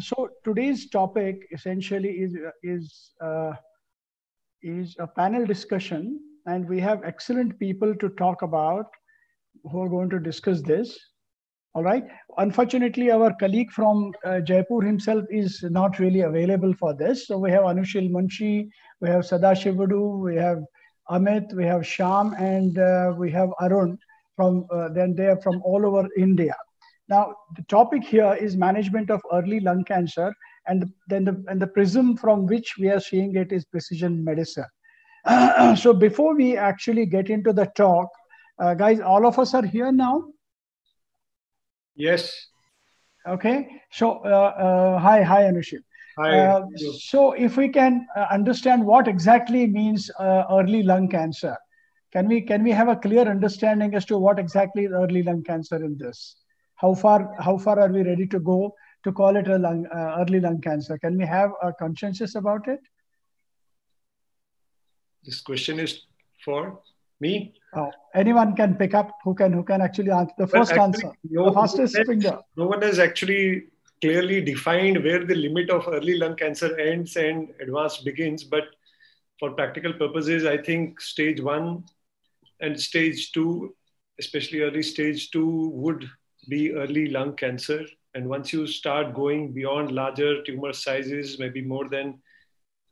So today's topic essentially is is uh, is a panel discussion, and we have excellent people to talk about who are going to discuss this. All right. Unfortunately, our colleague from uh, Jaipur himself is not really available for this. So we have Anusheel Munshi, we have Sadashivudu, we have Amit, we have Shyam, and uh, we have Arun from, uh, then they are from all over India. Now, the topic here is management of early lung cancer, and then the, and the prism from which we are seeing it is precision medicine. so before we actually get into the talk, uh, guys, all of us are here now. Yes. Okay. So, uh, uh, hi, hi. Hi. Uh, so, if we can uh, understand what exactly means uh, early lung cancer, can we can we have a clear understanding as to what exactly is early lung cancer in this? How far how far are we ready to go to call it a lung, uh, early lung cancer? Can we have a consensus about it? This question is for me. Oh, anyone can pick up who can who can actually answer the first actually, answer. no- the fastest no finger. No one has actually clearly defined where the limit of early lung cancer ends and advanced begins. But for practical purposes, I think stage one and stage two, especially early stage two, would be early lung cancer. And once you start going beyond larger tumor sizes, maybe more than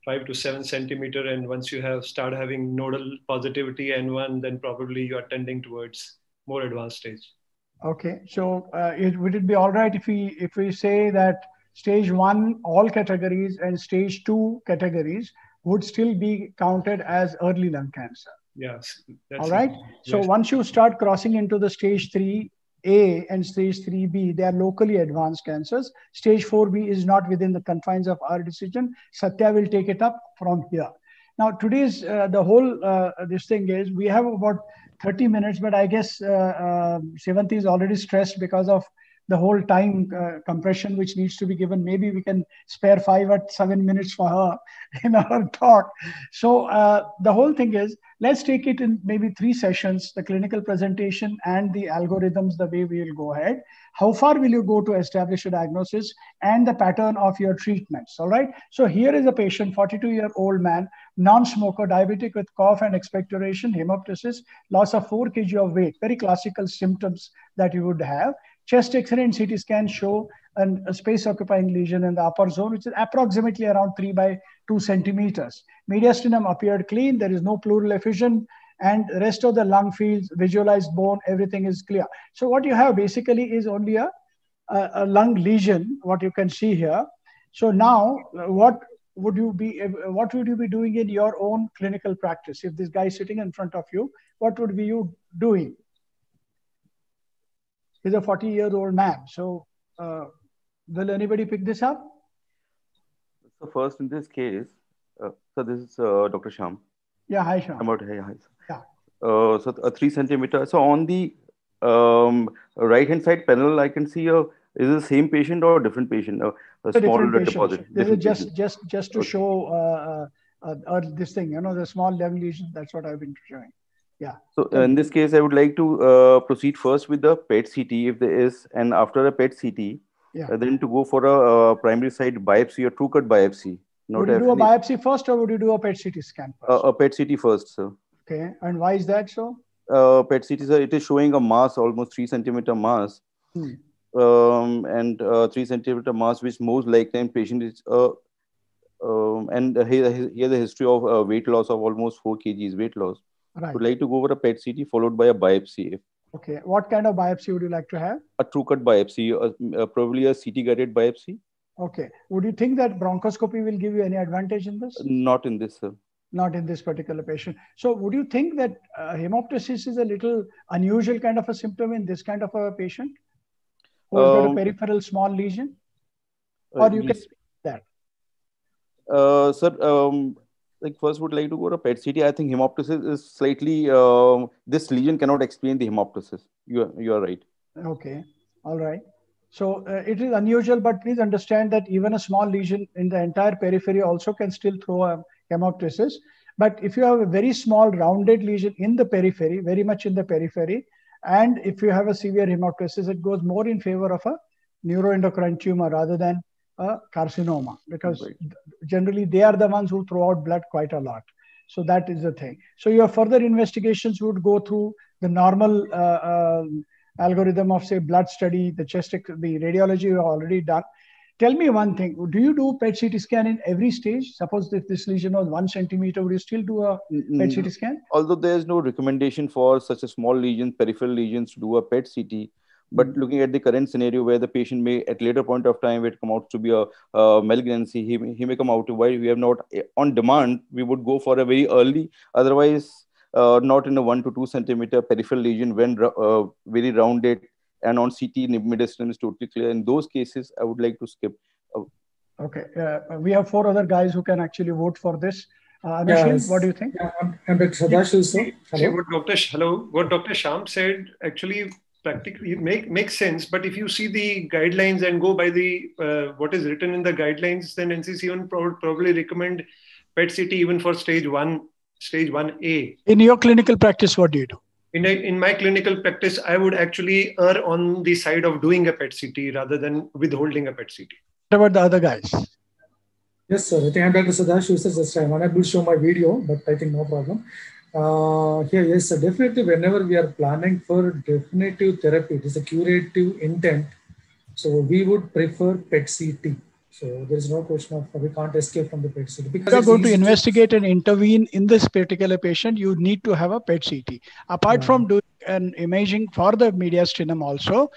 five to seven centimeter, and once you have start having nodal positivity N1, then probably you are tending towards more advanced stage. Okay, so uh, it, would it be all right if we if we say that stage one all categories and stage two categories would still be counted as early lung cancer? Yes. all right. So once you start crossing into the stage three A and stage three B, they are locally advanced cancers. Stage four B is not within the confines of our decision. Satya will take it up from here. Now today's uh, the whole uh, this thing is we have about 30 minutes, but I guess uh, uh, Sevanti is already stressed because of the whole time uh, compression which needs to be given. Maybe we can spare five or seven minutes for her in our talk. So uh, the whole thing is, let's take it in maybe three sessions, the clinical presentation and the algorithms, the way we will go ahead. How far will you go to establish a diagnosis and the pattern of your treatments, all right? So here is a patient, 42-year-old man, non-smoker, diabetic with cough and expectoration, hemoptysis, loss of 4 kg of weight, very classical symptoms that you would have. Chest X-ray and CT scan show an, a space-occupying lesion in the upper zone, which is approximately around 3 by 2 centimeters. Mediastinum appeared clean. There is no pleural effusion. And rest of the lung fields, visualized bone, everything is clear. So what you have basically is only a, a, a lung lesion, what you can see here. So now, what would you be what would you be doing in your own clinical practice if this guy is sitting in front of you what would be you doing he's a 40 year old man so uh, will anybody pick this up so first in this case uh, so this is uh, dr shyam yeah hi shyam about hey, hi yeah uh, so a three centimeter so on the um, right hand side panel i can see a is it the same patient or a different patient? A, a small deposit. This is just patient. just just to Okay. show uh, uh, uh, this thing, you know, the small lung lesion. That's what I've been showing. Yeah. So uh, in this case, I would like to uh, proceed first with the PET CT if there is, and after a PET CT, Yeah. uh, then to go for a uh, primary side biopsy or true cut biopsy. Not would you do a biopsy first, or would you do a PET CT scan first? Uh, a PET CT first, sir. okay. And why is that so? Uh, PET CT, sir, it is showing a mass, almost three centimeter mass, Hmm. um, and uh, three centimeter mass, which most likely in patient is. Uh, um, and here, here the history of uh, weight loss of almost 4 kgs weight loss. Right. Would like to go over a PET CT followed by a biopsy. Okay. What kind of biopsy would you like to have? a true cut biopsy, uh, uh, probably a CT guided biopsy. Okay. Would you think that bronchoscopy will give you any advantage in this? Not in this, sir. Not in this particular patient. So, would you think that uh, hemoptysis is a little unusual kind of a symptom in this kind of a patient who has got a Um, peripheral small lesion? Uh, Or you can speak that. Uh, sir, um, like first would like to go to PET CT. I think hemoptysis is slightly, um this lesion cannot explain the hemoptysis. You are, you are right. Okay. All right. So uh, it is unusual, but please understand that even a small lesion in the entire periphery also can still throw a hemoptysis. But if you have a very small rounded lesion in the periphery, very much in the periphery, and if you have a severe hemoptysis, it goes more in favor of a neuroendocrine tumor rather than a carcinoma because right. generally they are the ones who throw out blood quite a lot. So that is the thing. So your further investigations would go through the normal uh, uh, algorithm of say blood study, the chest, the radiology you have already done. Tell me one thing. Do you do PET CT scan in every stage? Suppose if this lesion was one centimeter, would you still do a PET CT scan? Although there is no recommendation for such a small lesion, peripheral lesions, to do a PET CT, but mm-hmm. looking at the current scenario where the patient may, at later point of time, it come out to be a, a malignancy, he, he may come out to why we have not on demand. We would go for a very early. Otherwise, uh, not in a one to two centimeter peripheral lesion when uh, very rounded and on CT mediastinum is totally clear. In those cases, I would like to skip. Okay, uh, we have four other guys who can actually vote for this. Uh, yes. what do you think? Yeah, I'm, I'm Dr. Sadashiv. Hello. What Dr. Hello. What Dr. Shyam said actually practically make makes sense. But if you see the guidelines and go by the uh, what is written in the guidelines, then NCCN would probably recommend PET CT even for stage one, stage one A. In your clinical practice, what do you do? In, a, in my clinical practice, I would actually err on the side of doing a PET CT rather than withholding a PET CT. What about the other guys? Yes, sir. I think I'm Dr. Sadashiv. Just I'm unable to show my video, but I think no problem. Uh, here, yes, sir. Definitely, whenever we are planning for definitive therapy, it is a curative intent. So we would prefer PET CT. So there is no question of we can't escape from the PET CT. Because if you're going to investigate to... and intervene in this particular patient, you need to have a PET CT. Apart yeah. from doing an imaging for the mediastinum also,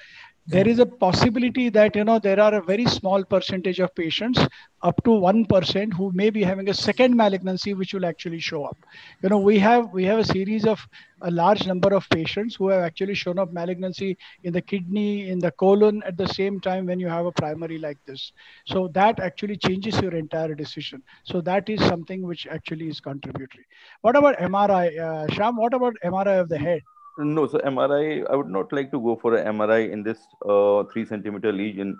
there is a possibility that you know there are a very small percentage of patients up to 1% who may be having a second malignancy which will actually show up. You know we have we have a series of a large number of patients who have actually shown up malignancy in the kidney in the colon at the same time when you have a primary like this. So that actually changes your entire decision. So that is something which actually is contributory. What about mri uh, shyam what about mri of the head no, so MRI, I would not like to go for an MRI in this uh, three centimeter lesion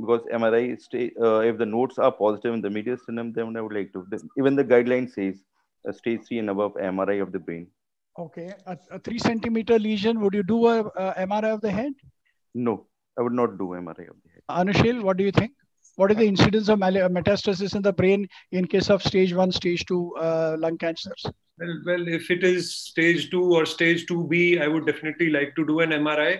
because MRI, stay, uh, if the notes are positive in the mediastinum, then I would like to. Even the guideline says a stage three and above MRI of the brain. Okay, a, a three centimeter lesion, would you do a, a, MRI of the head? No, I would not do MRI of the head. Anusheel, what do you think? What is the incidence of metastasis in the brain in case of stage one, stage two uh, lung cancers? Well, well, if it is stage two or stage 2B, I would definitely like to do an MRI.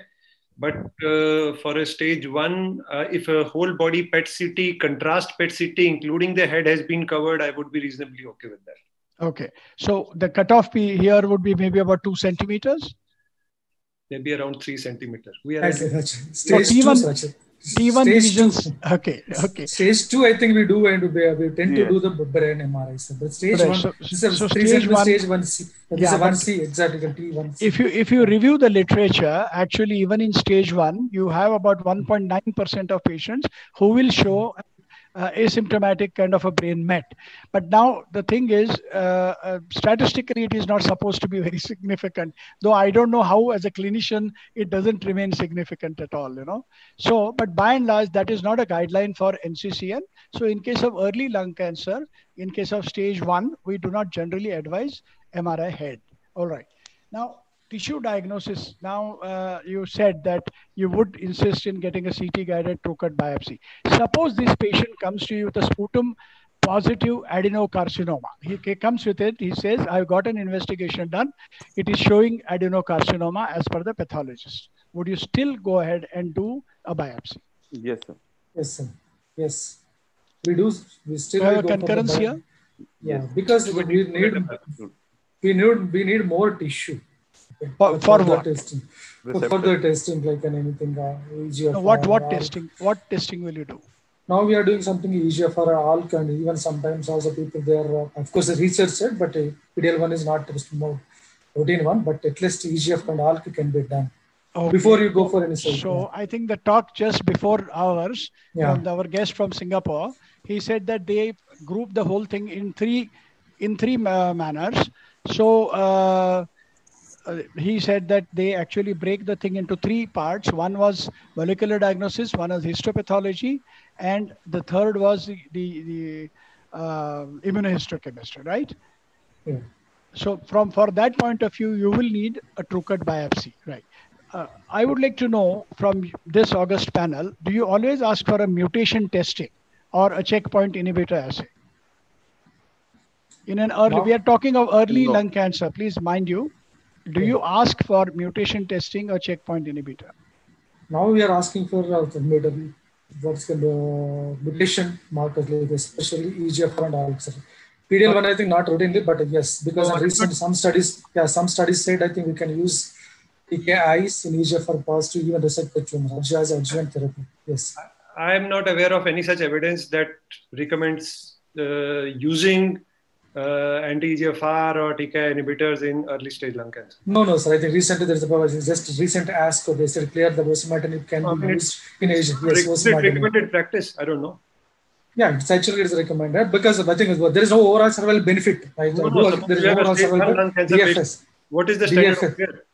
But uh, for a stage one, uh, if a whole body PET CT, contrast PET CT, including the head, has been covered, I would be reasonably okay with that. Okay. So the cutoff here would be maybe about two centimeters? Maybe around three centimeters. We are at, stage two, T1 lesions. Okay, okay. Stage two, I think we do and we, we tend yeah. to do the brain MRI. But stage right. one, so, this is so stage one, stage one C. This yeah, one C exactly. T1. If you if you review the literature, actually even in stage one, you have about 1.9 percent of patients who will show hmm. Uh, asymptomatic kind of a brain met. But now the thing is, uh, uh, statistically, it is not supposed to be very significant. Though I don't know how, as a clinician, it doesn't remain significant at all. You know. So, but by and large, that is not a guideline for NCCN. So, in case of early lung cancer, in case of stage one, we do not generally advise MRI head. All right. Now, tissue diagnosis, now uh, you said that you would insist in getting a CT guided true cut biopsy. Suppose this patient comes to you with a sputum positive adenocarcinoma. He, he comes with it. He says, I've got an investigation done. It is showing adenocarcinoma as per the pathologist. Would you still go ahead and do a biopsy? Yes, sir. Yes, sir. Yes. We do. We still have a concurrence here. Yeah, because we need we need we need more tissue for, for, for what? Testing. For further testing, like an anything uh, EGFR. what what or, testing? What testing will you do? Now we are doing something easier for ALK and even sometimes also people there. Uh, of course, the research said, but uh, PDL one is not just more routine one, but at least EGF and ALK can be done. Okay. Before you go for any surgery. So I think the talk just before ours yeah. from our guest from Singapore, he said that they group the whole thing in three in three uh, manners. So uh, uh, he said that they actually break the thing into three parts. One was molecular diagnosis, one was histopathology, and the third was the, the, the uh, immunohistochemistry, right? Yeah. So from for that point of view, you will need a true cut biopsy, right? uh, I would like to know from this August panel, do you always ask for a mutation testing or a checkpoint inhibitor assay? In an early, No. we are talking of early No. lung cancer. Please mind you, do you ask for mutation testing or checkpoint inhibitor? Now we are asking for uh, the what's called uh, mutation markers, like especially EGFR and all. etc. PDL1, I think not routinely, but yes, because No, in recent some studies, yeah, some studies said I think we can use TKIs in EGFR positive even resected tumor as adjuvant therapy. Yes. I am not aware of any such evidence that recommends uh, using uh, anti-EGFR or TKI inhibitors in early stage lung cancer. No, no, sir. I think recently there is a problem. just recent ASCO. They said clear the osimertinib can I be used in Asia. Yes, Is it recommended practice? I don't know. Yeah, it's actually it's recommended because I think there is no overall survival benefit. Right? No, no, there is no overall survival DFS. What is the standard DFS. of care?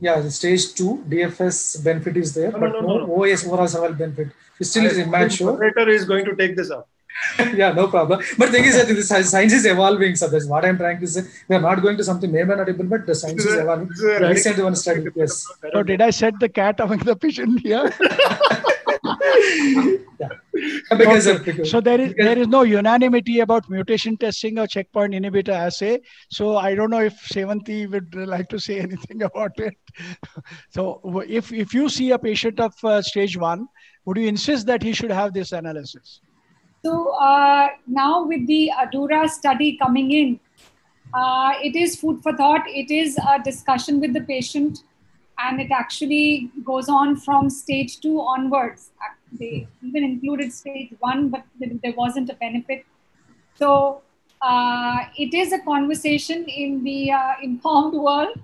Yeah, the stage two DFS benefit is there, No, but no, no, no. OS overall survival benefit. It still is I think immature. Moderator is going to take this up. yeah, no problem. But the thing is that the science is evolving. So that's what I'm trying to say. We are not going to something may not able, but the science is is evolving. this is a The recent one study, yes. So did I set the cat among the pigeon here? Yeah. Because, Okay. of, because So there is because- there is no unanimity about mutation testing or checkpoint inhibitor assay. So I don't know if Sevanti would like to say anything about it. So if if you see a patient of uh, stage one, would you insist that he should have this analysis? So uh, now with the ADAURA study coming in, uh, it is food for thought. It is a discussion with the patient, and it actually goes on from stage two onwards. They even included stage one, but there wasn't a benefit. So uh, it is a conversation in the uh, informed world.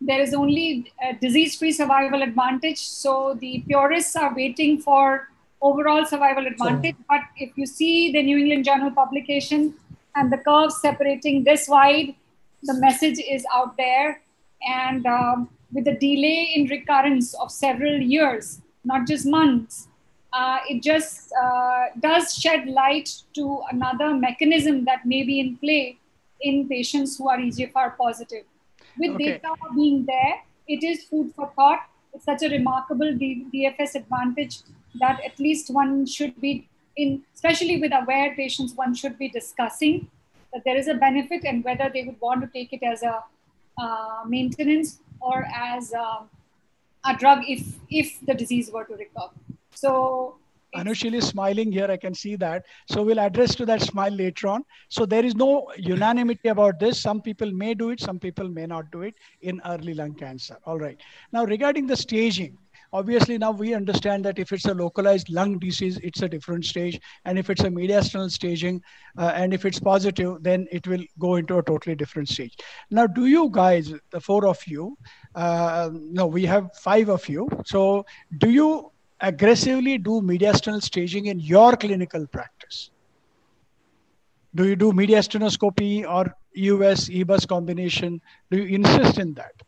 There is only disease-free survival advantage. So the purists are waiting for overall survival advantage. But if you see the New England Journal publication and the curves separating this wide, the message is out there. And um, with the delay in recurrence of several years, not just months, uh, it just uh, does shed light to another mechanism that may be in play in patients who are EGFR positive. With Okay. data being there, it is food for thought. It's such a remarkable D- DFS advantage that at least one should be in, especially with aware patients, one should be discussing that there is a benefit and whether they would want to take it as a uh, maintenance or as a, a drug if if the disease were to recur. So Anusheel is smiling here. I can see that. So we'll address to that smile later on. So there is no unanimity about this. Some people may do it, some people may not do it in early lung cancer. All right. Now regarding the staging, obviously now we understand that if it's a localized lung disease, it's a different stage. And if it's a mediastinal staging, uh, and if it's positive, then it will go into a totally different stage. Now, do you guys, the four of you, uh, no, we have five of you. So do you aggressively do mediastinal staging in your clinical practice? Do you do mediastinoscopy or EUS, EBUS combination? Do you insist in that?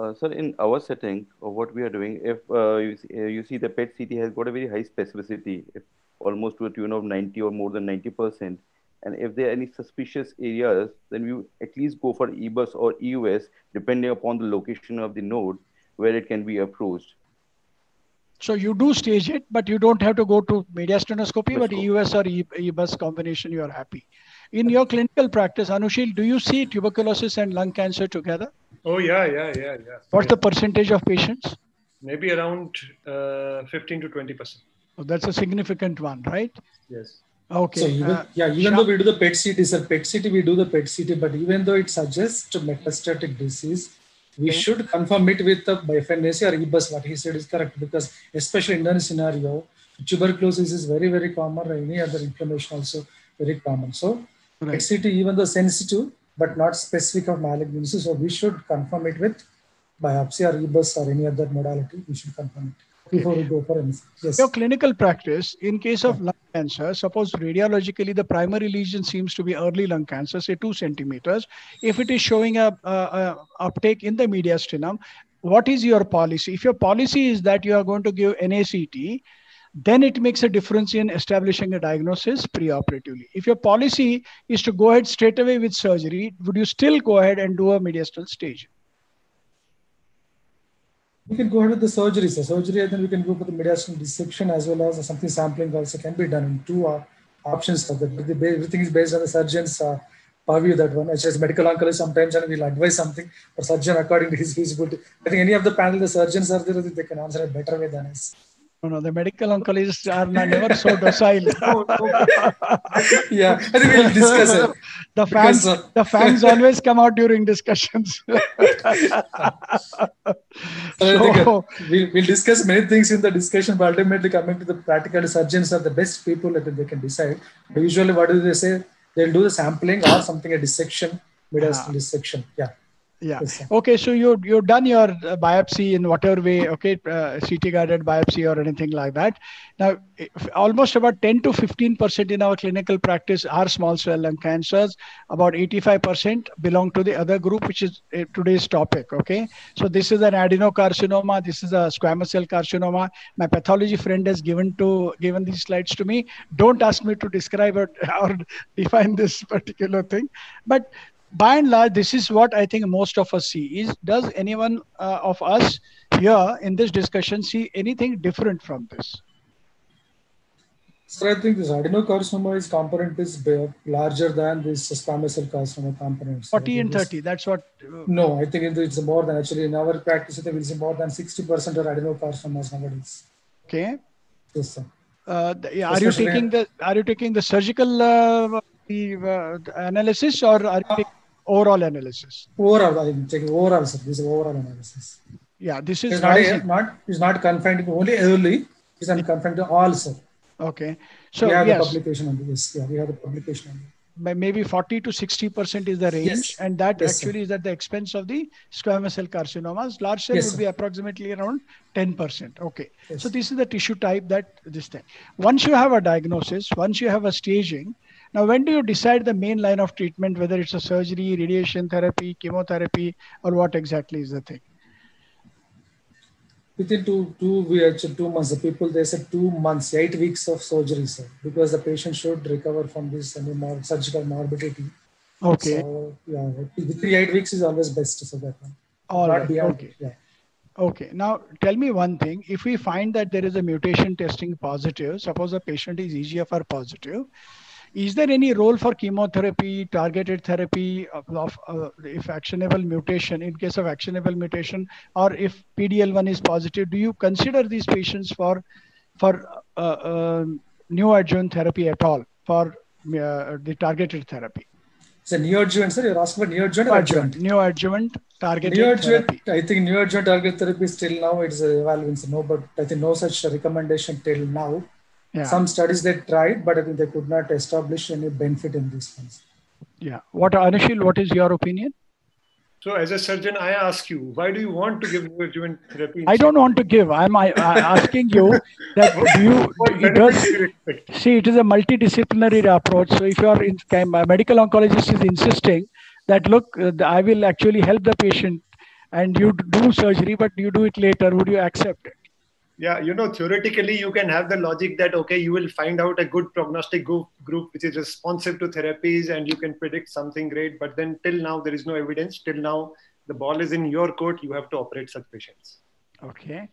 Uh, sir, in our setting, of what we are doing, if uh, you, see, uh, you see the PET CT has got a very high specificity, if almost to a tune of 90 or more than 90%. And if there are any suspicious areas, then we at least go for EBUS or EUS, depending upon the location of the node where it can be approached. So you do stage it, but you don't have to go to mediastinoscopy, but EUS or EBUS combination, you are happy. In your clinical practice, Anusheel, do you see tuberculosis and lung cancer together? Oh yeah, yeah, yeah, yeah. What's the percentage of patients? Maybe around uh, 15 to 20 percent. Oh, that's a significant one, right? Yes. Okay. So even uh, yeah, even Shyam- though we do the PET CT, sir, PET CT we do the PET CT, but even though it suggests metastatic disease, we Okay. should confirm it with the FNAC or EBUS. What he said is correct because especially in Indian scenario, tuberculosis is very very common. or Any other inflammation also very common. So Right. PET CT even though sensitive but not specific of malignancy, so we should confirm it with biopsy or EBUS or any other modality. We should confirm it before we go for anything. Yes. your clinical practice, in case of lung cancer, suppose radiologically the primary lesion seems to be early lung cancer, say two centimeters. If it is showing a, a, a uptake in the mediastinum, what is your policy? If your policy is that you are going to give NACT, then it makes a difference in establishing a diagnosis preoperatively. If your policy is to go ahead straight away with surgery, would you still go ahead and do a mediastinal stage? We can go ahead with the surgery. So surgery, and then we can go for the mediastinal dissection as well as something sampling also can be done in two uh, options for that. Everything is based on the surgeon's uh, purview that one. As medical oncologist, sometimes and we'll advise something for surgeon according to his feasibility. I think any of the panel, the surgeons are there, they can answer it better way than us. No, no, the medical oncologists are never so docile. yeah, I think we'll discuss it. The fans, because, uh, the fans always come out during discussions. so, so we'll, we'll discuss many things in the discussion, but ultimately coming to the practical surgeons are the best people that they can decide. But usually, what do they say? They'll do the sampling or something a dissection, mid yeah. dissection. Yeah yeah. Okay so you you've done your uh, biopsy in whatever way okay uh, ct guided biopsy or anything like that. Now almost about 10 to 15 percent in our clinical practice are small cell lung cancers. About 85 percent belong to the other group which is uh, today's topic okay? So this is an adenocarcinoma. This is a squamous cell carcinoma. My pathology friend has given to given these slides to me. Don't ask me to describe it or define this particular thing. But by and large, this is what I think most of us see. Is does anyone uh, of us here in this discussion see anything different from this? So I think this adenocarcinoma is component is larger than this squamous cell carcinoma component. 40 and 30, that's what? Uh, no, I think it's more than actually in our practice, I think it's more than 60% of adenocarcinomas nowadays. Okay. Yes, sir. Uh, yeah, are you taking the are you taking the surgical uh, the, uh, analysis or are you taking overall analysis? Overall, I'm taking overall, sir. This is overall analysis. Yeah, this is it's not, a, not it's not confined to only early. It's not confined to all, sir. Okay. So we have yes. the publication on this. Yeah, we have the publication on this maybe 40 to 60 percent is the range yes. and that yes, actually sir. is at the expense of the squamous cell carcinomas large cell yes, would be approximately around 10 percent okay so this is the tissue type that this thing once you have a diagnosis once you have a staging now, when do you decide the main line of treatment, whether it's a surgery, radiation therapy, chemotherapy, or what exactly is the thing? Within two, two, we actually two months. The people they said two months, eight weeks of surgery, sir, because the patient should recover from this any more surgical morbidity. Okay. So yeah, three eight weeks is always best for that one. All Not right. Beyond, okay. Yeah. Okay. Now tell me one thing. If we find that there is a mutation testing positive, suppose a patient is EGFR positive, is there any role for chemotherapy, targeted therapy of, of uh, if actionable mutation, in case of actionable mutation, or if PDL1 is positive, do you consider these patients for for uh, uh, neoadjuvant therapy at all for uh, the targeted therapy? So neoadjuvant, sir, you're asking for neoadjuvant or adjuvant? Neoadjuvant targeted neoadjuvant, therapy. I think neoadjuvant targeted therapy still now it's evaluating. No, but I think no such recommendation till now yeah. Some studies they tried, but I think they could not establish any benefit in these ones. Yeah. What Anusheel, what is your opinion? So, as a surgeon, I ask you, why do you want to give neoadjuvant therapy? I don't want to give. I'm I, asking you that do you it does, see it is a multidisciplinary approach. So, if your in, medical oncologist is insisting that look, uh, I will actually help the patient, and you do surgery, but you do it later, would you accept it? Yeah you know theoretically you can have the logic that okay you will find out a good prognostic group, group which is responsive to therapies and you can predict something great. But then till now there is no evidence. Till now the ball is in your court. You have to operate such patients. Okay.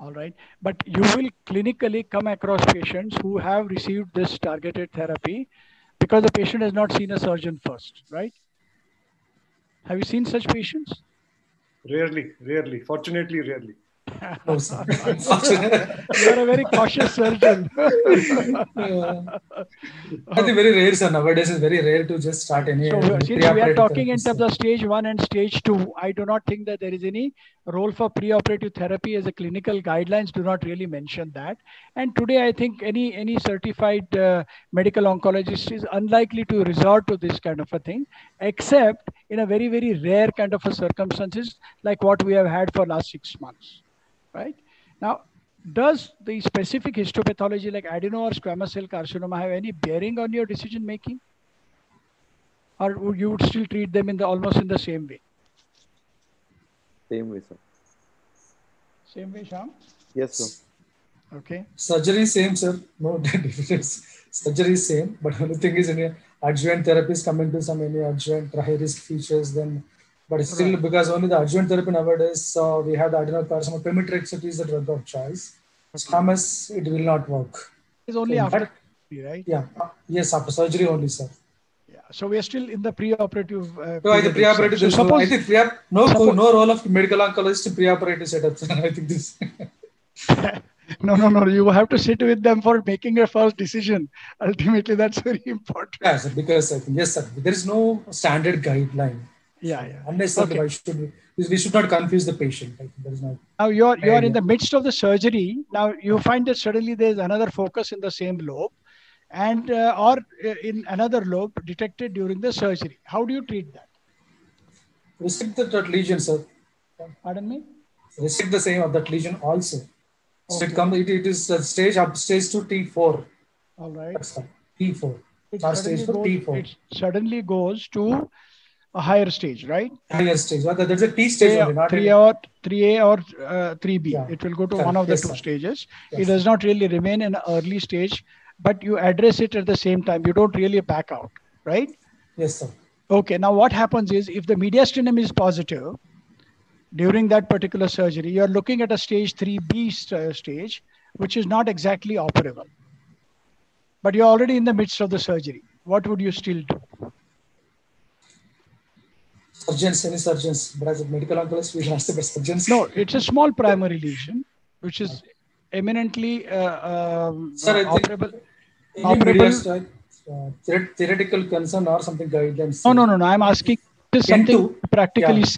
All right. But you will clinically come across patients who have received this targeted therapy because the patient has not seen a surgeon first right? Have you seen such patients? Rarely rarely. Fortunately rarely no, sir. You're a very cautious surgeon. yeah. I think very rare, sir. Nowadays, it's very rare to just start any. So, since we are talking in terms of stage one and stage two, I do not think that there is any role for preoperative therapy as a clinical guidelines do not really mention that. And today, I think any any certified uh, medical oncologist is unlikely to resort to this kind of a thing, except in a very very rare kind of a circumstances like what we have had for last six months right? Now, does the specific histopathology like adeno or squamous cell carcinoma have any bearing on your decision making? Or would you would still treat them in the almost in the same way? Same way, sir. Same way, Shyam? Yes, sir. Okay. Surgery same, sir. No difference. Surgery same, but only thing is any adjuvant therapies coming to some any adjuvant high risk features, then But still, right. because only the adjuvant therapy nowadays, uh, we have the adenocarcinoma, pemetrexed is the drug of choice. Squamous, it will not work. It's only so after surgery, right? Yeah. Yes, after surgery only, sir. Yeah. So we are still in the pre-operative. Uh, no, the pre-operative. So suppose, I think pre-op, no suppose, no role of medical oncologist pre-operative setup. I think this. no, no, no. You have to sit with them for making a first decision. Ultimately, that's very important. Yes, because I think, yes, sir. There is no standard guideline. Yeah, yeah. Unless okay. why should we, we should not confuse the patient. There is no. Now you're you're in the midst of the surgery. Now you find that suddenly there's another focus in the same lobe, and uh, or uh, in another lobe detected during the surgery. How do you treat that? Restrict that lesion, sir. Pardon me. Restrict the same of that lesion also. So it comes. It, it is stage up stage to T four. All right. T four. It stage goes, T four. It suddenly goes to a higher stage, right? Higher stage. Well, there's a T stage. only, 3A or 3A or uh, 3B. Yeah. It will go to one of the yes, two sir. stages. Yes. It does not really remain in early stage, but you address it at the same time. You don't really back out, right? Yes, sir. Okay. Now, what happens is if the mediastinum is positive, during that particular surgery, you're looking at a stage 3B st- stage, which is not exactly operable. But you're already in the midst of the surgery. What would you still do? Surgeons, any surgeons, but as a medical oncologist, we ask about surgeons. No, it's a small primary lesion, which is eminently uh, um, Sir, operable. operable. Uh, theoretical concern or something guidance. No, no, no, no. I'm asking is something practically yeah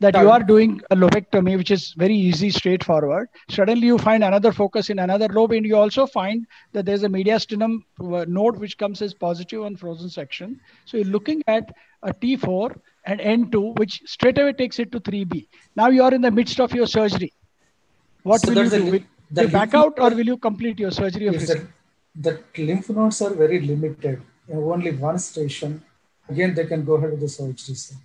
that you are doing a lobectomy, which is very easy, straightforward. Suddenly you find another focus in another lobe, and you also find that there's a mediastinum uh, node which comes as positive on frozen section. So you're looking at a T4 and N2, which straight away takes it to 3B. Now you are in the midst of your surgery. What so will you do? will you back out or will you complete your surgery of the, the lymph nodes are very limited. Only one station. Again, they can go ahead with the surgery. Sir.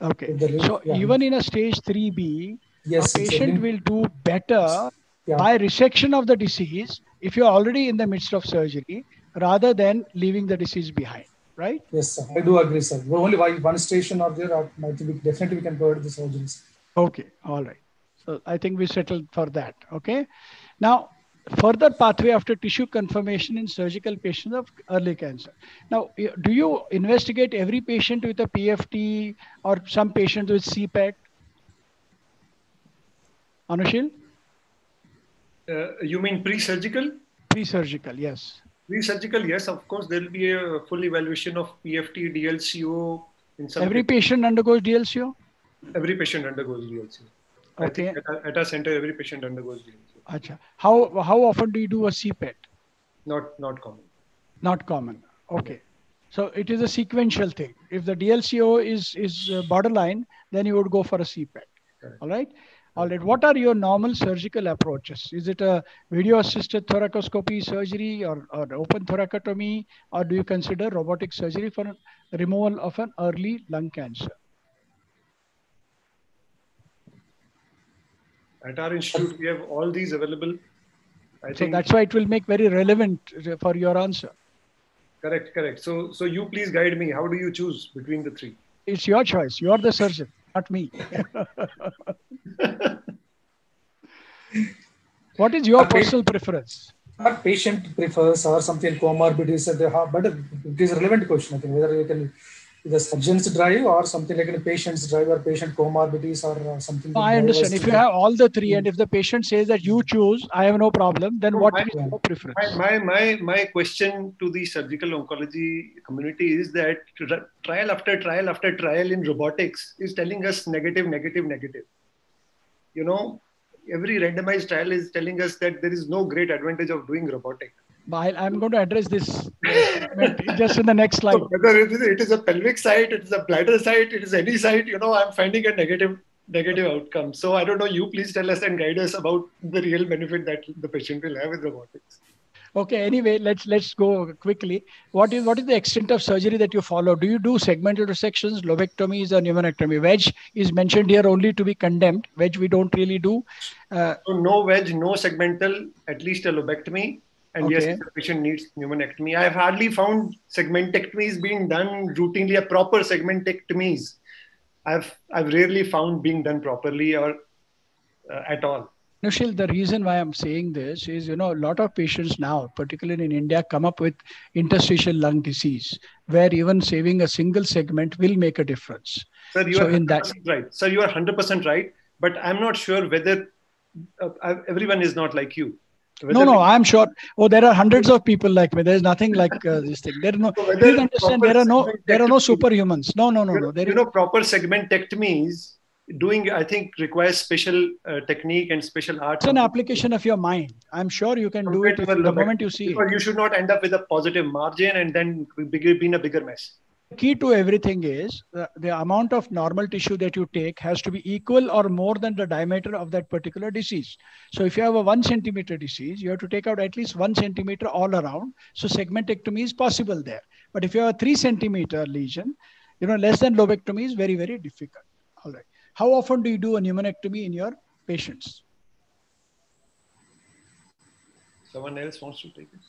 Okay. So yeah. even in a stage 3B, yes, a patient will do better yeah. by resection of the disease if you're already in the midst of surgery rather than leaving the disease behind, right? Yes, sir. I do agree, sir. We're only one station or there, I think we definitely we can go to the surgeries. Okay. All right. So I think we settled for that. Okay. Now, further pathway after tissue confirmation in surgical patients of early cancer. Now, do you investigate every patient with a PFT or some patients with CPET? Anusheel? Uh, you mean pre-surgical? Pre-surgical, yes. Pre-surgical, yes. Of course, there will be a full evaluation of PFT, DLCO. In some every patient undergoes DLCO? Every patient undergoes DLCO. Okay. At our, at our center, every patient undergoes DLCO. Acha. How how often do you do a CPET? Not not common. Not common. Okay. So it is a sequential thing. If the DLCO is is uh, borderline, then you would go for a CPET. Correct. All right. All right. What are your normal surgical approaches? Is it a video assisted thoracoscopy surgery or, or open thoracotomy, or do you consider robotic surgery for removal of an early lung cancer? At our institute, we have all these available. I so think that's why it will make very relevant for your answer. Correct, correct. So, so you please guide me. How do you choose between the three? It's your choice. You're the surgeon, not me. what is your personal preference? Our patient prefers or something comorbidities, but it is a relevant question. I think whether you can the surgeon's drive or something like a patient's drive or patient comorbidities or uh, something. No, I understand. If you have all the three, and if the patient says that you choose, I have no problem. Then what my, is your preference? My, my my question to the surgical oncology community is that trial after trial after trial in robotics is telling us negative, negative, negative. You know, every randomized trial is telling us that there is no great advantage of doing robotic. I'm going to address this just in the next slide. So whether it is a pelvic site, it is a bladder site, it is any site, you know, I'm finding a negative negative outcome. So I don't know. You please tell us and guide us about the real benefit that the patient will have with robotics. Okay. Anyway, let's let's go quickly. What is what is the extent of surgery that you follow? Do you do segmental resections, lobectomies, or pneumonectomy? Wedge is mentioned here only to be condemned. Wedge we don't really do. Uh, so no wedge, no segmental, at least a lobectomy and okay. yes, the patient needs pneumonectomy. I have hardly found segmentectomies being done routinely, a proper segmentectomies. I've I've rarely found being done properly or uh, at all. Nushil, the reason why I'm saying this is, you know, a lot of patients now, particularly in India, come up with interstitial lung disease, where even saving a single segment will make a difference. Sir, you so are in that right. Sir, you are 100% right. But I'm not sure whether uh, everyone is not like you. Whether no, no, I'm sure. Oh, there are hundreds of people like me. There's nothing like uh, this thing. There are no. So please understand. There are no. There are no superhumans. No, no, no, no. There you know, proper segmentectomies doing i think requires special uh, technique and special art it's an application of your mind i'm sure you can do it the moment you see it. you should not end up with a positive margin and then be in a bigger mess key to everything is the, the amount of normal tissue that you take has to be equal or more than the diameter of that particular disease. So if you have a one centimeter disease you have to take out at least one centimeter all around. So segmentectomy is possible there. But if you have a three centimeter lesion you know less than lobectomy is very very difficult. All right. How often do you do a pneumonectomy in your patients? Someone else wants to take it.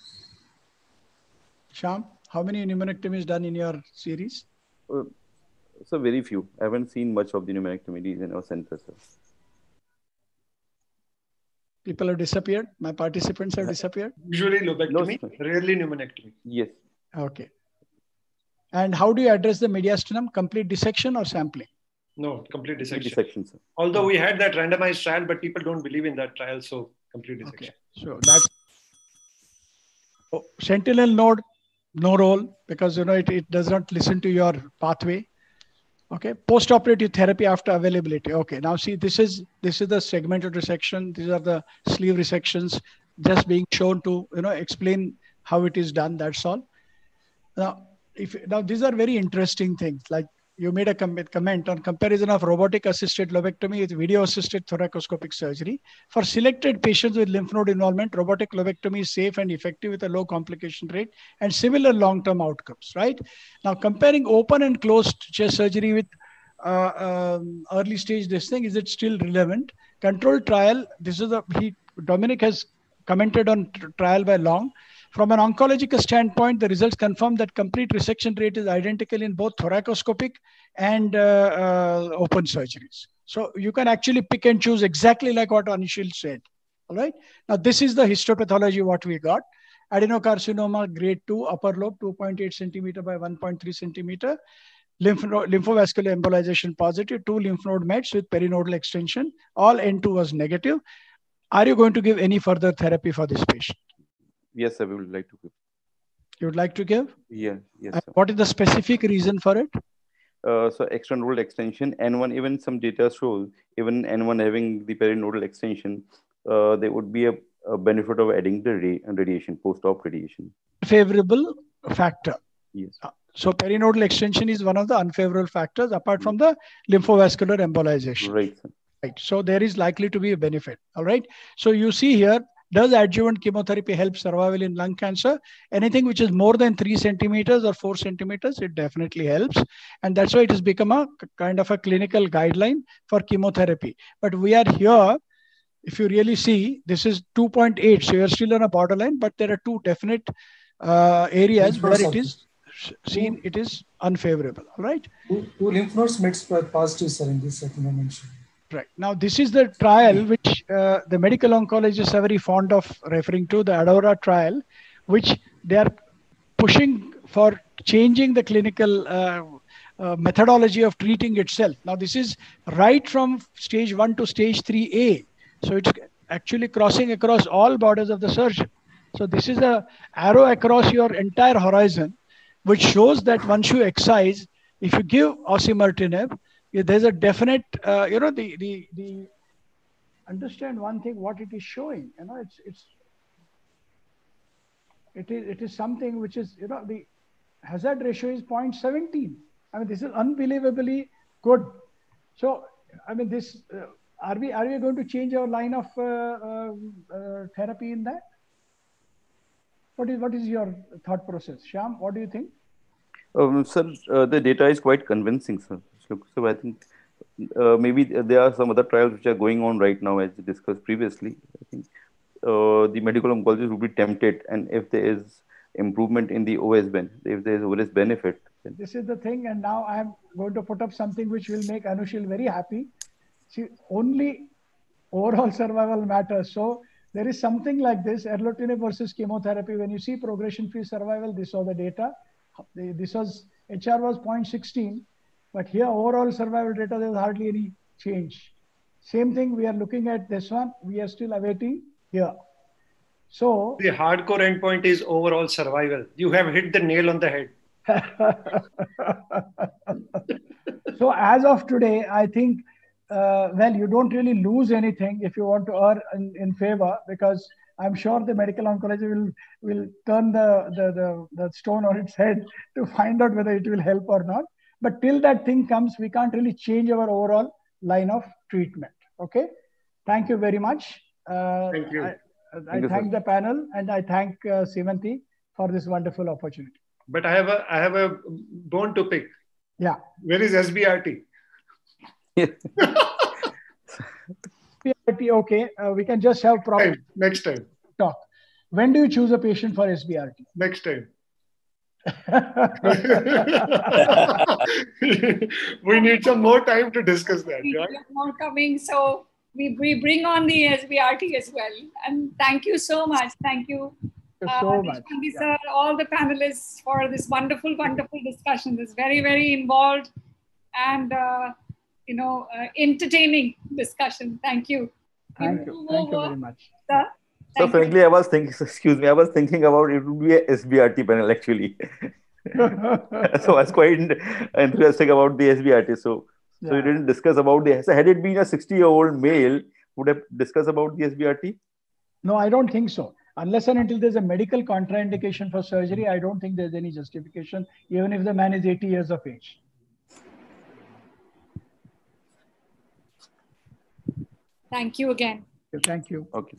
Shyam, how many pneumonectomies done in your series? Uh, so very few. I haven't seen much of the pneumonectomies in our center. Sir. People have disappeared. My participants have disappeared. Usually lobectomy, no, rarely pneumonectomy. Yes. Okay. And how do you address the mediastinum? Complete dissection or sampling? No, complete dissection. dissection sir. Although we had that randomized trial, but people don't believe in that trial, so complete dissection. Okay. So that's oh, sentinel node, no role because you know it, it does not listen to your pathway. Okay, post-operative therapy after availability. Okay, now see this is this is the segmented resection. These are the sleeve resections, just being shown to you know explain how it is done. That's all. Now, if now these are very interesting things like you made a com- comment on comparison of robotic assisted lobectomy with video assisted thoracoscopic surgery. For selected patients with lymph node involvement, robotic lobectomy is safe and effective with a low complication rate and similar long term outcomes, right? Now, comparing open and closed chest surgery with uh, um, early stage this thing, is it still relevant? Controlled trial, this is a, he, Dominic has commented on trial by Long. From an oncological standpoint, the results confirm that complete resection rate is identical in both thoracoscopic and uh, uh, open surgeries. So you can actually pick and choose exactly like what Anusheel said. All right. Now, this is the histopathology what we got. Adenocarcinoma grade 2, upper lobe 2.8 centimeter by 1.3 centimeter. Lymph lymphovascular embolization positive, two lymph node mets with perinodal extension. All N2 was negative. Are you going to give any further therapy for this patient? Yes, sir, we would like to give. You would like to give? Yeah, yes. What is the specific reason for it? Uh, so extranodal extension, N1, even some data shows, even N1 having the perinodal extension, uh, there would be a, a benefit of adding the radiation, post-op radiation. Favorable factor. Yes. Uh, so perinodal extension is one of the unfavorable factors apart from the lymphovascular embolization. Right. Right. So there is likely to be a benefit. All right. So you see here does adjuvant chemotherapy help survival in lung cancer? Anything which is more than three centimeters or four centimeters, it definitely helps. And that's why it has become a kind of a clinical guideline for chemotherapy. But we are here, if you really see, this is 2.8. So you're still on a borderline, but there are two definite uh, areas where it is seen, it is unfavorable. All right. Two, lymph nodes met positive, sir, in this second dimension. Right. Now, this is the trial which uh, the medical oncologists are very fond of referring to, the ADAURA trial, which they are pushing for changing the clinical uh, uh, methodology of treating itself. Now, this is right from stage 1 to stage 3A. So, it's actually crossing across all borders of the surgeon. So, this is a arrow across your entire horizon, which shows that once you excise, if you give osimertinib, there's a definite, uh, you know, the, the, the, understand one thing, what it is showing, you know, it's, it's, it is, it is something which is, you know, the hazard ratio is 0.17. I mean, this is unbelievably good. So, I mean, this, uh, are we, are we going to change our line of uh, uh, uh therapy in that? What is, what is your thought process? Shyam, what do you think? Um, sir, uh, the data is quite convincing, sir. So I think uh, maybe there are some other trials which are going on right now, as discussed previously. I think uh, the medical oncologist would be tempted, and if there is improvement in the OS ben, if there is OS benefit, This is the thing, and now I'm going to put up something which will make Anusheel very happy. See, only overall survival matters. So there is something like this, erlotinib versus chemotherapy. When you see progression-free survival, this was the data. This was, HR was 0.16, but here overall survival data, there's hardly any change. Same thing, we are looking at this one. We are still awaiting here. So the hardcore endpoint is overall survival. You have hit the nail on the head. so as of today, I think uh, well, you don't really lose anything if you want to err in, in favor because I'm sure the medical oncology will will turn the, the, the, the stone on its head to find out whether it will help or not. But till that thing comes, we can't really change our overall line of treatment. Okay. Thank you very much. Uh, thank you. I, I thank, thank the panel and I thank uh, Sivanti for this wonderful opportunity. But I have a I have a bone to pick. Yeah. Where is SBRT? SBRT, okay. Uh, we can just have problem. Next time. Talk. When do you choose a patient for SBRT? Next time. we need some more time to discuss that. Right? More coming, so we, we bring on the SBRT as well. And thank you so much. Thank you, uh, so much. Yeah. Sir, all the panelists for this wonderful, wonderful discussion. This very, very involved and uh, you know, uh, entertaining discussion. Thank you. Thank you. Thank you very much. Sir, so frankly. I was thinking, excuse me, I was thinking about it would be a SBRT panel actually. so I was quite enthusiastic about the SBRT. So, yeah. so you didn't discuss about the. So had it been a 60 year old male, would have discussed about the SBRT? No, I don't think so. Unless and until there's a medical contraindication for surgery, I don't think there's any justification, even if the man is 80 years of age. Thank you again. Thank you. Okay.